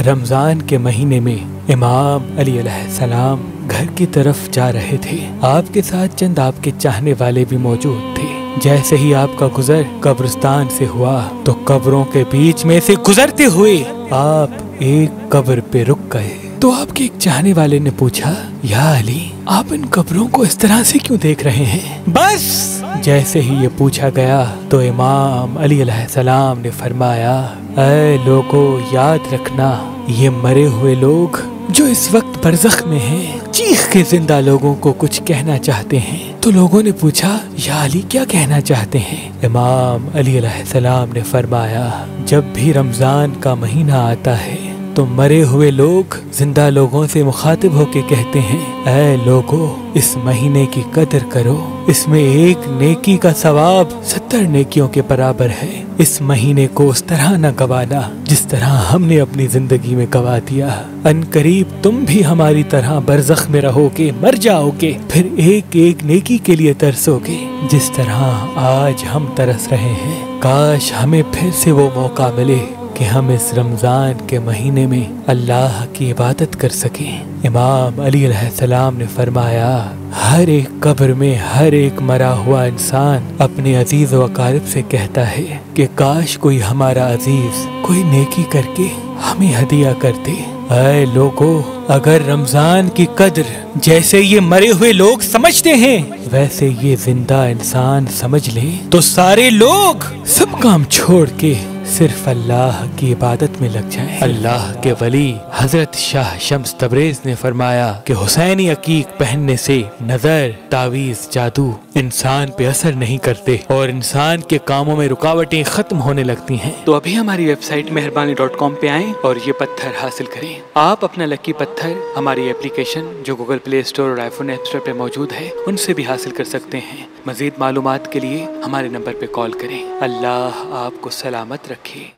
रमज़ान के महीने में इमाम अली सलाम घर की तरफ़ जा रहे थे। आपके साथ चंद आपके चाहने वाले भी मौजूद थे। जैसे ही आपका गुजर कब्रिस्तान से हुआ तो कब्रों के बीच में से गुजरते हुए आप एक कब्र पे रुक गए। तो आपके एक चाहने वाले ने पूछा या अली आप इन कब्रों को इस तरह से क्यों देख रहे हैं? बस। जैसे ही ये पूछा गया तो इमाम अली सलाम ने फरमाया अय लोगो याद रखना ये मरे हुए लोग जो इस वक्त बरजख में हैं चीख के ज़िंदा लोगों को कुछ कहना चाहते हैं। तो लोगों ने पूछा या अली क्या कहना चाहते हैं? इमाम अली सलाम ने फरमाया जब भी रमज़ान का महीना आता है तो मरे हुए लोग ज़िंदा लोगों से मुखातिब होके कहते हैं, ऐ लोगो, इस महीने की कदर करो। इसमें एक नेकी का सवाब सत्तर नेकियों के बराबर है। इस महीने को उस तरह न गवाना जिस तरह हमने अपनी ज़िंदगी में गवा दिया। अन करीब तुम भी हमारी तरह बरजख में रहोगे, मर जाओगे। फिर एक एक नेकी के लिए तरसोगे, जिस तरह आज हम तरस रहे हैं। काश हमें फिर से वो मौका मिले कि हम इस रमज़ान के महीने में अल्लाह की इबादत कर सकें। इमाम अली सलाम ने फरमाया, हर एक कब्र में हर एक मरा हुआ इंसान अपने अज़ीज़ वकारब से कहता है कि, काश कोई हमारा अज़ीज़ कोई नेकी करके हमें हदिया करते अय लोगो, अगर रमज़ान की कदर जैसे ये मरे हुए लोग समझते हैं, वैसे ये ज़िंदा इंसान समझ ले तो सारे लोग सब काम छोड़ के सिर्फ़ अल्लाह की इबादत में लग जाए। अल्लाह के वली हज़रत शाह शम्स तबरेज ने फरमाया कि हुसैनी अकीक पहनने से नज़र तावीज जादू इंसान पे असर नहीं करते और इंसान के कामों में रुकावटें खत्म होने लगती हैं। तो अभी हमारी वेबसाइट मेहरबानी डॉट कॉम पे आए और ये पत्थर हासिल करें। आप अपना लकी पत्थर हमारी एप्लीकेशन जो गूगल प्ले स्टोर और आईफोन एप स्टोर पे मौजूद है उनसे भी हासिल कर सकते हैं। मजीद मालूम के लिए हमारे नंबर पे कॉल करें। अल्लाह आपको सलामत रखे।